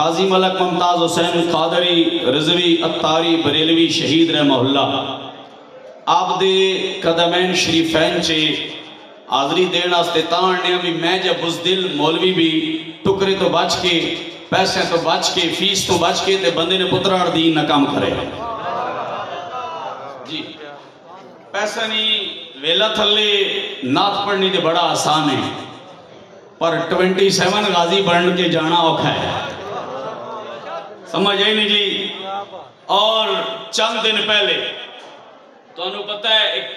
गाजी मलक मुमताज़ हुसैन कादरी रजवी अतारी बरेलवी शहीद रह मोहल्ला आप दे कदमैन शरीफैन चे हाजरी देने ताने भी मैं जब बुजदिल मौलवी भी टुकरे तो बच के पैसे तो बच के फ़ीस तो बच के बंदे ने पुत्रा दीन ना काम करे जी पैसा नहीं वेला थले नाथ पढ़नी तो बड़ा आसान है पर 27 गाजी बन के जाना औखा है समझ आई नहीं जी और चंद दिन पहले ਤੁਹਾਨੂੰ ਪਤਾ ਹੈ ਇੱਕ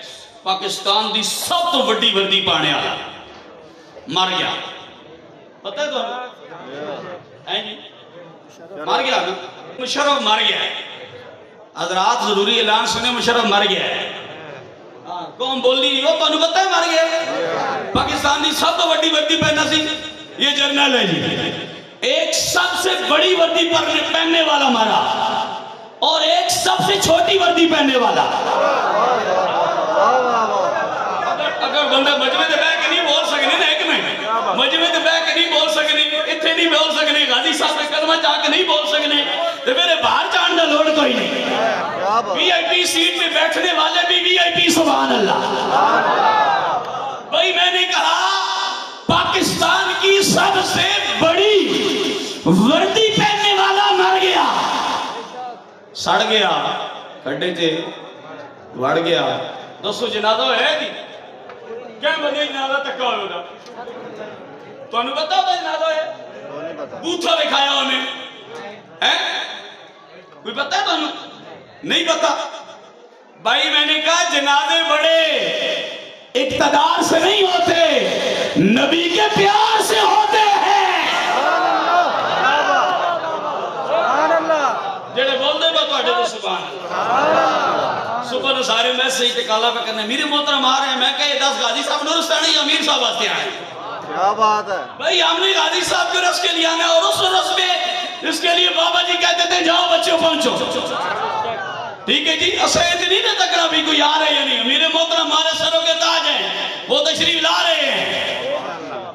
ਪਾਕਿਸਤਾਨ ਦੀ ਸਭ ਤੋਂ ਵੱਡੀ ਵਰਦੀ ਪਾਣੇ ਵਾਲਾ ਮਰ ਗਿਆ ਪਤਾ ਹੈ ਤੁਹਾਨੂੰ ਹੈ ਜੀ मर गया ना मुशरफ मर गया है हजरात जरूरी ऐलान सुने मुशरफ मर गया है हाँ, कौन बोली वो तो पता है मर गया पाकिस्तान की सब तो बड़ी वर्दी पहना सी ये जर्नल है जी एक सबसे बड़ी वर्दी पहनने वाला मरा। और एक सबसे छोटी वर्दी पहनने वाला। अगर बंदा मजमे ते बैठ के नहीं बोल सकने ना, एक मिनट। मजमे ते बैठ के नहीं बोल सकने इतने नहीं बोल सकने, गाजी साहब के कदम जाके नहीं बोल सकने। तो मेरे बाहर जाने का लोड़ कोई नहीं। वीआईपी सीट पे बैठने वाले भी वीआईपी सुभान अल्लाह। भाई, मैंने कहा पाकिस्तान की सबसे बड़ी वर्दी पहनने वाला मर गया। सड़ गया। खड्डे थे। वड़ गया। दसो जनाजा है कि क्या बने जनाजा धक्का होगा तुम पता होता जनाजा है? बूथा दिखाया उन्हें। है? कोई पता है तुम नहीं पता। भाई, मैंने कहा जनाजे बड़े इकतदार से नहीं होते। नबी के प्यार से होते हैं। जेडे बोलते सुबह सारे मैसेज ते काला पे करने मेरे मोहतरा मार है। मैं कहे दस गाजी साहब नूरस्तानी अमीर साहब आते आए क्या बात है। भाई हमने गाजी साहब के रस के लिए आना और उस रस में इसके लिए बाबा जी कहते थे जाओ बच्चों पहुंचो। ठीक है जी असर इतनी ना तकड़ा भी कोई आ रहे या नहीं। मेरे मोहतरा हमारे सरों के ताज है। वो तशरीफ़ ला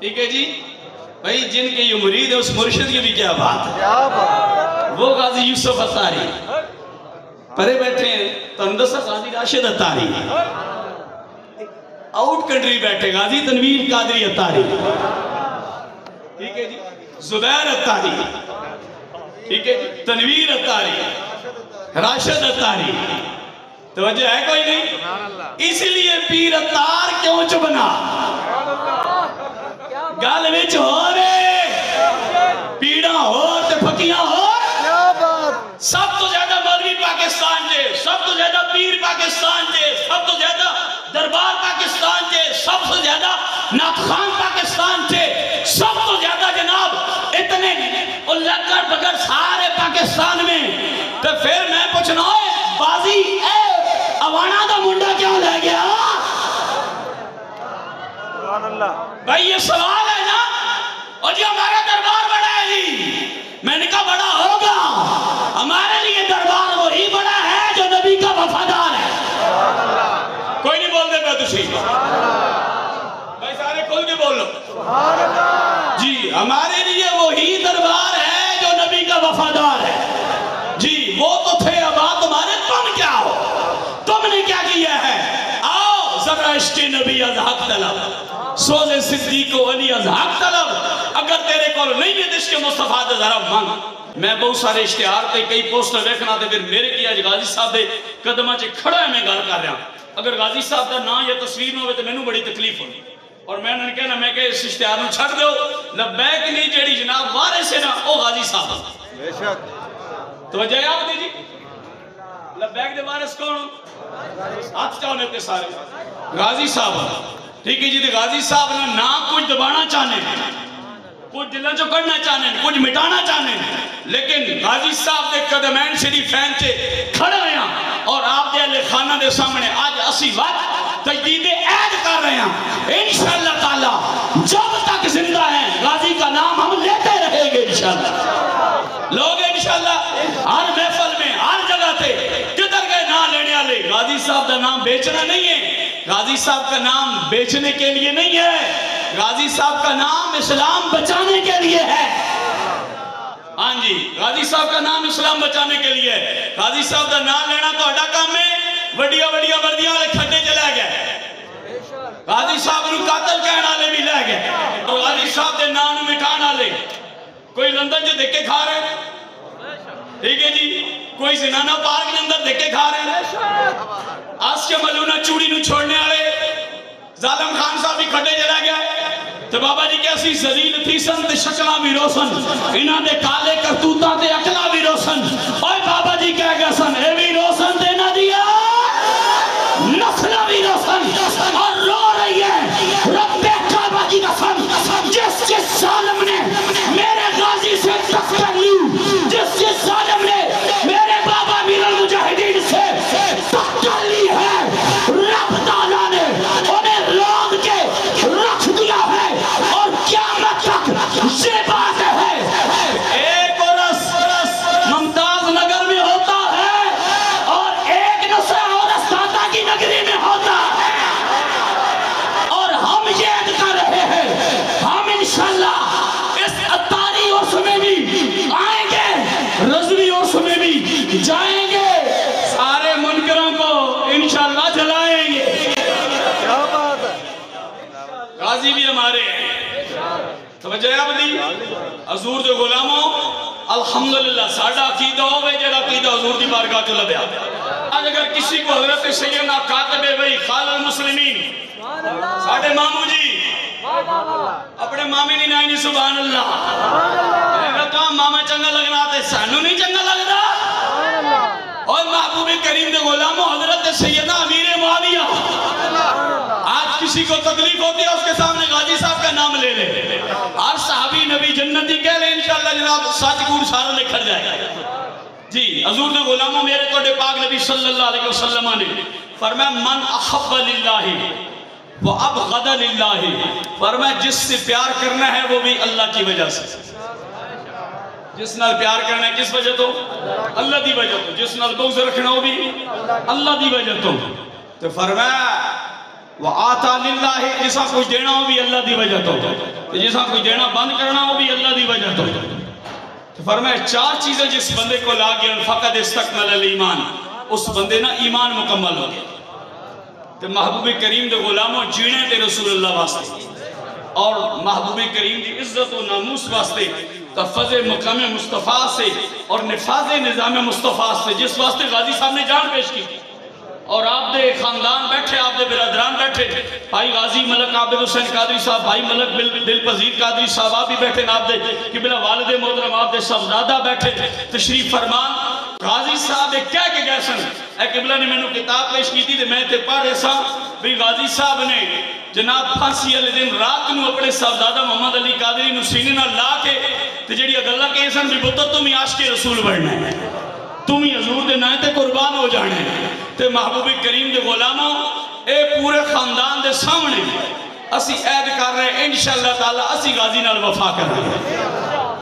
ठीक है जी? भाई जिनके ये मुरीद है उस मुर्शिद की भी क्या बात है? क्या बात वो गाजी यूसुफ अतारी। परे बैठे हैं तो गाजी राशिद अत्तारी आउट कंट्री बैठे गाजी तनवीर कादरी अत्तारी ठीक है जी? जुबैर अत्तारी ठीक है जी? तनवीर अतारी। राशिद अतारी। तो है कोई नहीं? इसलिए पीर अतार क्यों चुभना गल विच हो रे पीड़ा हो ते फकियाँ हो क्या बात सब तो ज़्यादा मौलवी पाकिस्तान के सब तो ज़्यादा पीर पाकिस्तान के सब तो ज़्यादा दरबार पाकिस्तान के सबसे ज़्यादा नाखान पाकिस्तान से सब तो ज़्यादा जनाब इतने उल्लकर बगर सारे पाकिस्तान में। तो फिर मैं पूछना ओए बाजी ए अवाना का मुंडा क्यों ले गया? भाई ये सवाल है। और जी हमारा दरबार बड़ा है मैंने कहा, बड़ा होगा। हमारे लिए दरबार वही बड़ा है जो नबी का वफादार है। कोई नहीं बोलते पे तुझे भाई, सारे खोल के बोल जी, हमारे लिए वही दरबार है जो नबी का वफादार है। जी, वो तो थे आबाद तुम्हारे, तुम क्या हो? तुमने क्या किया है? आओ, जरा नबी अज हक तलब। सोजे सिद्दीक अली अज हक तलब। अगर तेरे को नहीं तो इसके मुस्तफ़ा दे जरा मंग। मैं बहुत सारे इश्तिहार ते कई पोस्टर देखना ते फिर मेरे की अज गाजी साहब दे कदमां च खड़ा है मैं गल कर रहा अगर गाजी साहब का नाम या तस्वीर ना हो तो मैनू बड़ी तकलीफ़ होगी और मैं उन्होंने कहना मैं इस इश्तिहार में छड़ दो। लब्बैक नहीं जेड़ी जनाब वारिस है ना वो गाजी साहब बेशक। तो वजह आप जी? लब्बैक दे वारिस कौन हाथ चाहो लेते सारे। गाजी साहब ठीक है जी ते गाजी साहब ने ना कुछ दबाना चाहने। कुछ दिलों चो करना चाहते कुछ मिटाना चाहते हैं। लेकिन गाजी साहब के कदमैन शरीफैन से खड़े हैं और आप दे खाना के सामने आज असी वक्त तजदीद ऐद कर रहे हैं। इंशाअल्लाह ताला, जब तक ज़िंदा हैं, गाजी का नाम हम लेते रहेंगे इंशाअल्लाह। लोग इंशाअल्लाह, हर महफल में, हर जगह पे किधर गए ना लेने वाले, गाजी साहब का नाम बेचना नहीं है। गाजी साहब का नाम बेचने के लिए नहीं है गाजी साहब का नाम इस्लाम बचाने के लिए है हाँ जी गाजी साहब का नाम इस्लाम बचाने के लिए है गाजी साहब का नाम लेना तो काम है वड्डिया वड्डिया वर्दियां वाले खड्डे च लै गए गाजी साहब ਨੂੰ ਕਾਤਲ ਕਹਿਣ ਵਾਲੇ ਵੀ ਲੈ ਗਏ ਔਰ गाजी साहब ਦੇ ਨਾਂ ਨੂੰ ਮਿਟਾਉਣ ਵਾਲੇ ਕੋਈ ਲੰਦਨ 'ਚ ਧੱਕੇ ਖਾ ਰਹੇ ਨੇ ठीक है जी कोई जिनाना पार्क के अंदर धक्के के मजू ने चूड़ी छोड़ने वाले जादम खान साहब भी खड़े चला गया तो बाबा जी कैसी जलील थी सन शकल भी रोशन। रोसन इन्होंने काले करतूतों के अकला भी रोशन। और बाबा जी कह गया सन ये रोसन देना दिया नसल तवज्जो है बदी हजूर दे गुलामों अल्हम्दुलिल्लाह, साडा अकीदा होवे, जेड़ा अकीदा हजूर दी बारगाह चो लभया आज अगर किसी को हज़रत सैयदना कातबे वही खालिल मुस्लिमीन, साडे मामू जी, अपने मामे नी नाई नी सुभान अल्लाह मैं कहा मामा चंगा लगना ते सानू नहीं चंगा लगदा। और महबूब करीम दे गुलामों हज़रत सैयदना अमीर मुआविया। किसी को तकलीफ़ होती है, उसके सामने गाजी साहब का नाम ले ले। हर साहबी नबी जन्नती कह ले इंशाल्लाह जनाब सच कूड़ सारा लिखर जाएगा। जी, हजूर ने गुलामों मेरे तोड़े पाक नबी सल्लल्लाहु अलैहि वसल्लम ने, फरमाया, मन अहब्ब लिल्लाहि वो अब गदा लिल्लाहि। फरमाया, जिससे प्यार करना है, वो भी अल्लाह की वजह से। जिस नाल प्यार करना है, किस वजह तो? अल्लाह की वजह तो। जिस नाल बुग़्ज़ रखना वो भी अल्लाह की वजह तो। तो फरमाया आता है जिसा कुछ देना हो भी अल्लाह की वजह तो। तो जिसा कुछ देना बंद करना हो भी अल्लाह की वजह तो। तो चार चीज़ें जिस बंदे को ला गया फ़कत इस्तकमल ईमान। उस बंदे ना ईमान मुकम्मल हो गया। तो महबूब करीम के गुलामों, जीने ते रसूलुल्लाह वास्ते। और महबूब करीम की इज़्ज़त और नामूस वास्ते, तफज मुकाम मुस्तफ़ा से और नफाज निज़ाम मुस्तफ़ा से, जिस वास्ते गाजी साहब ने जान पेश की। और आप दे खानदान बैठे आप दे बिरादरान बैठे। भाई गाजी मलक आबिद हुसैन कादरी साहब भाई मलक बिल, दिल पजीर कादरी साहब आप भी बैठे आप दे कि बिना वालद मोहतरम आप दे साहबजादा बैठे। तशरीफ़ फरमान गाजी साहब एक कह के गए सन ए किबला ने मैनू किताब पेश की थी, मैं इतने पढ़ रहा सा। भी गाजी साहब ने जनाब फांसी वाले दिन रात को अपने साहबजादा मोहम्मद अली कादरी सीने ला के जी गल कही सन भी बुद्ध तुम्हें आश के रसूल बनना है। तुम ही हजूर के ना तो कुरबान हो जाने। तो महबूबी करीम के गुलामों ये पूरे खानदान के सामने, असी ऐद कर रहे इन शाला तला असी गाजी वफा कर रहे हैं।